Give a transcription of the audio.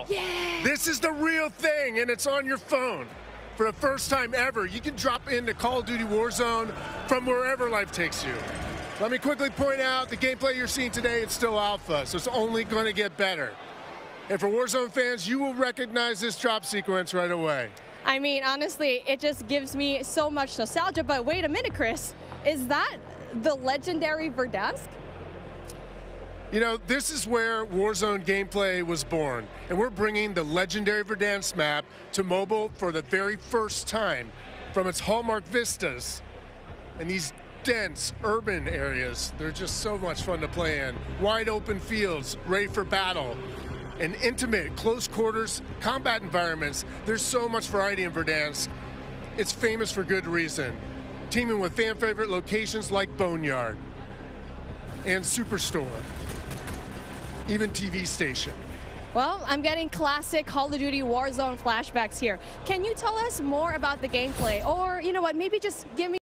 all. Yeah. This is the real thing, and it's on your phone. For the first time ever, you can drop into Call of Duty Warzone from wherever life takes you. Let me quickly point out the gameplay you're seeing today, it's still alpha, so it's only going to get better. And for Warzone fans, you will recognize this drop sequence right away. I mean, honestly, it just gives me so much nostalgia. But wait a minute, Chris. Is that the legendary Verdansk? You know, this is where Warzone gameplay was born, and we're bringing the legendary Verdansk map to mobile for the very first time from its hallmark vistas and these dense urban areas. They're just so much fun to play in. Wide open fields, ready for battle, and intimate, close quarters combat environments. There's so much variety in Verdansk. It's famous for good reason. Teeming with fan favorite locations like Boneyard and Superstore even TV station. Well, I'm getting classic Call of Duty Warzone flashbacks here. Can you tell us more about the gameplay? Or, you know what, maybe just give me